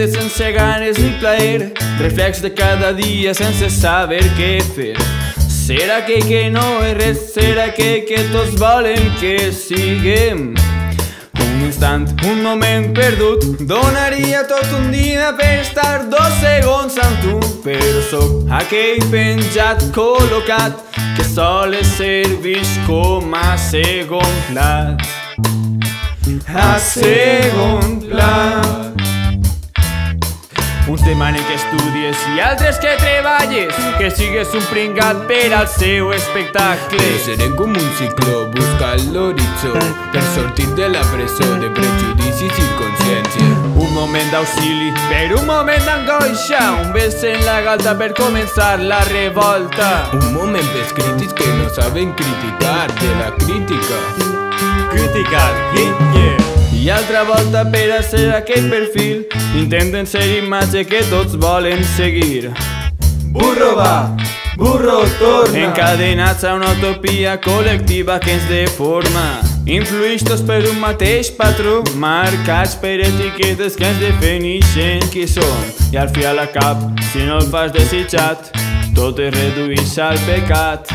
despertes sense ganes ni plaer, reflex de cada dia sense saber què fer. Serà aquell que no és res, serà aquell que tots volen que siguem. Un instant, un moment perdut, donaria tot un dia per estar dos segons amb tu, però sóc aquell penjat col·locat que sols serveix com a segon plat. A segon plat. Uns demanen que estudies i altres que treballes, que sigues un pringat per al seu espectacle. Serem com un cicló buscant l'horitzó per sortir de la presó de prejudicis i consciència. Un moment d'auxili, per un moment d'angoixa, un bes en la galta per començar la revolta. Un moment pels crítics que no saben criticar de la crítica. Criticar, yeah. Altra volta per a ser aquell perfil. Intenten ser imatge que tots volen seguir. Burro va, burro torna. Encadenats a una utopia col·lectiva que ens deforma. Influïstos per un mateix patró Marcats per etiquetes que ens defineixen qui som. I al fi a la cap, si no el fas desitjat Tot es redueix al pecat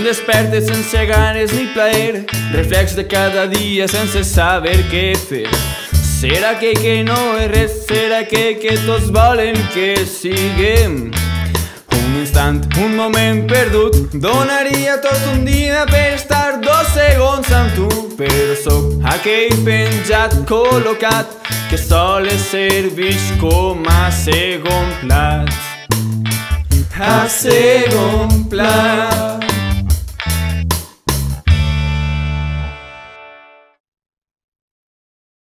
Em despertes sense ganes ni plaer, reflex de cada dia sense saber què fer. Serà aquell que no és res, serà aquell que tots volen que siguem. Un instant, un moment perdut, donaria tot un dia per estar dos segons amb tu, però sóc aquell penjat col·locat que sols serveix com a segon plat. A segon plat.